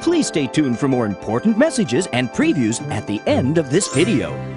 Please stay tuned for more important messages and previews at the end of this video.